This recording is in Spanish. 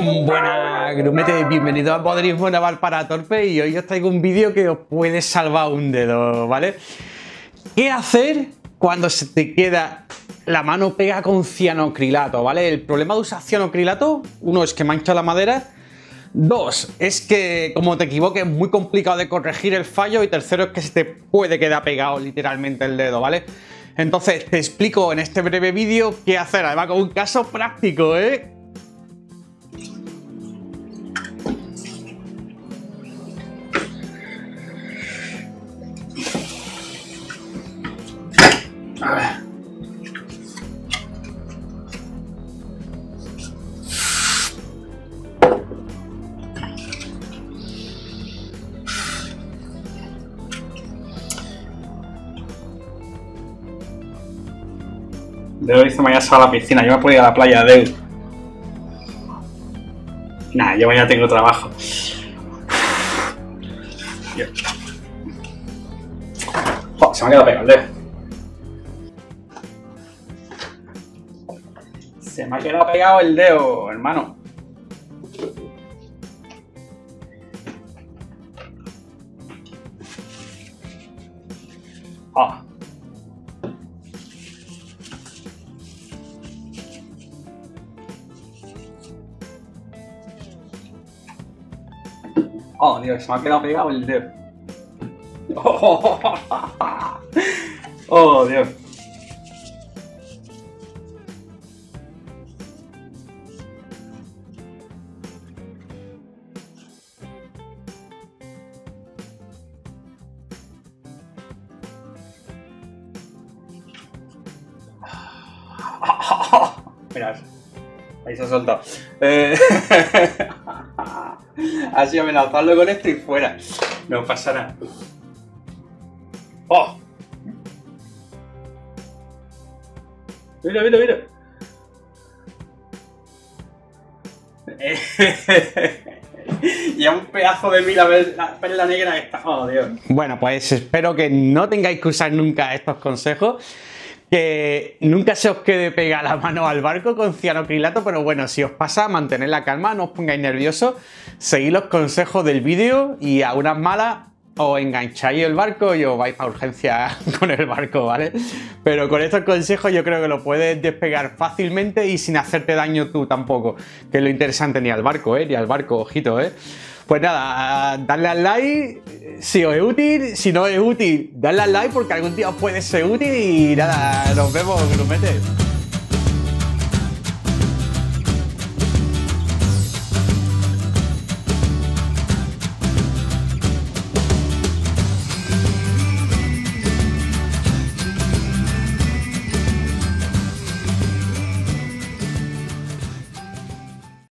Buenas grumete, bienvenido a Poderismo Naval para Torpe y hoy os traigo un vídeo que os puede salvar un dedo, ¿vale? ¿Qué hacer cuando se te queda la mano pega con cianocrilato, ¿vale? El problema de usar cianocrilato, uno es que mancha la madera, dos es que como te equivoques es muy complicado de corregir el fallo y tercero es que se te puede quedar pegado literalmente el dedo, ¿vale? Entonces te explico en este breve vídeo qué hacer, además con un caso práctico, ¿eh? Debo dice mañana se va a la piscina, yo me puedo ir a la playa de Deu. Nah, yo mañana tengo trabajo. Oh, se me ha quedado pegado el dedo. Se me ha quedado pegado el dedo, hermano. Oh. Oh, Dios, me ha quedado pegado el dedo. Oh, oh Dios. Ahí se ha soltado. Eh... sido amenazarlo con esto y fuera. No pasa nada. ¡Oh! Mira, mira, mira. y a un pedazo de mí la perla negra esta. Oh, Dios. Bueno, pues espero que no tengáis que usar nunca estos consejos. Que nunca se os quede pega la mano al barco con cianocrilato, pero bueno, si os pasa, mantened la calma, no os pongáis nerviosos, seguid los consejos del vídeo y a unas malas os engancháis el barco y os vais para urgencia con el barco, ¿vale? Pero con estos consejos yo creo que lo puedes despegar fácilmente y sin hacerte daño tú tampoco, que es lo interesante ni al barco, ¿eh? Ni al barco, ojito, ¿eh? Pues nada, dadle al like si os es útil, si no es útil, dadle al like porque algún día os puede ser útil y nada, nos vemos, grumetes.